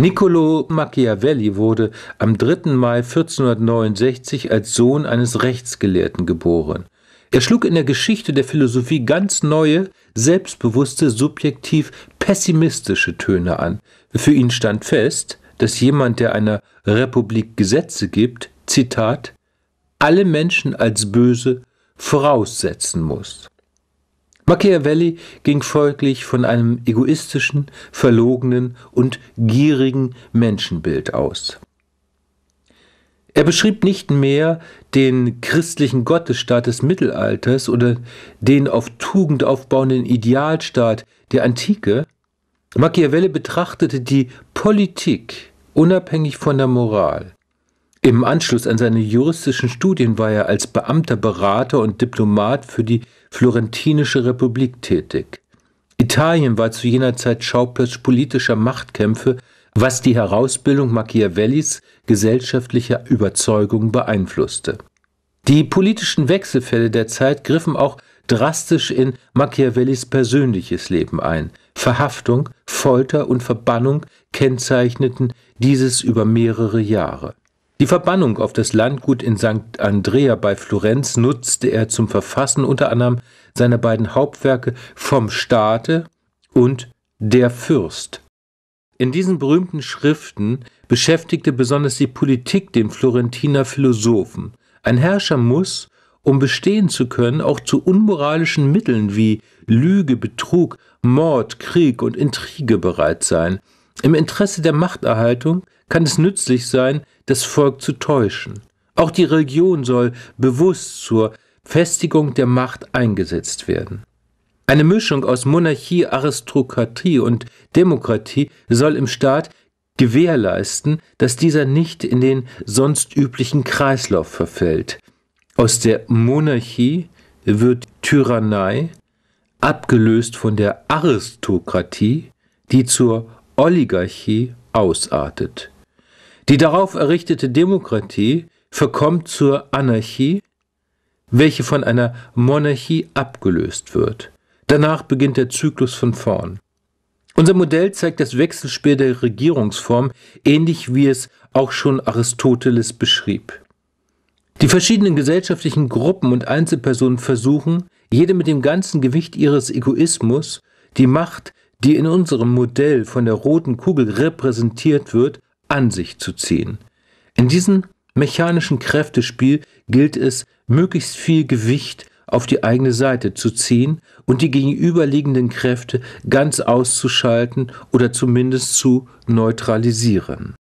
Niccolo Machiavelli wurde am 3. Mai 1469 als Sohn eines Rechtsgelehrten geboren. Er schlug in der Geschichte der Philosophie ganz neue, selbstbewusste, subjektiv pessimistische Töne an. Für ihn stand fest, dass jemand, der einer Republik Gesetze gibt, Zitat, alle Menschen als böse voraussetzen muss. Machiavelli ging folglich von einem egoistischen, verlogenen und gierigen Menschenbild aus. Er beschrieb nicht mehr den christlichen Gottesstaat des Mittelalters oder den auf Tugend aufbauenden Idealstaat der Antike. Machiavelli betrachtete die Politik unabhängig von der Moral. Im Anschluss an seine juristischen Studien war er als Beamter, Berater und Diplomat für die Florentinische Republik tätig. Italien war zu jener Zeit Schauplatz politischer Machtkämpfe, was die Herausbildung Machiavellis gesellschaftlicher Überzeugung beeinflusste. Die politischen Wechselfälle der Zeit griffen auch drastisch in Machiavellis persönliches Leben ein. Verhaftung, Folter und Verbannung kennzeichneten dieses über mehrere Jahre. Die Verbannung auf das Landgut in St. Andrea bei Florenz nutzte er zum Verfassen unter anderem seiner beiden Hauptwerke Vom Staate und Der Fürst. In diesen berühmten Schriften beschäftigte besonders die Politik den Florentiner Philosophen. Ein Herrscher muss, um bestehen zu können, auch zu unmoralischen Mitteln wie Lüge, Betrug, Mord, Krieg und Intrige bereit sein. Im Interesse der Machterhaltung kann es nützlich sein, das Volk zu täuschen. Auch die Religion soll bewusst zur Festigung der Macht eingesetzt werden. Eine Mischung aus Monarchie, Aristokratie und Demokratie soll im Staat gewährleisten, dass dieser nicht in den sonst üblichen Kreislauf verfällt. Aus der Monarchie wird Tyrannei, abgelöst von der Aristokratie, die zur Oligarchie ausartet. Die darauf errichtete Demokratie verkommt zur Anarchie, welche von einer Monarchie abgelöst wird. Danach beginnt der Zyklus von vorn. Unser Modell zeigt das Wechselspiel der Regierungsform, ähnlich wie es auch schon Aristoteles beschrieb. Die verschiedenen gesellschaftlichen Gruppen und Einzelpersonen versuchen, jede mit dem ganzen Gewicht ihres Egoismus, die Macht, die in unserem Modell von der roten Kugel repräsentiert wird, an sich zu ziehen. In diesem mechanischen Kräftespiel gilt es, möglichst viel Gewicht auf die eigene Seite zu ziehen und die gegenüberliegenden Kräfte ganz auszuschalten oder zumindest zu neutralisieren.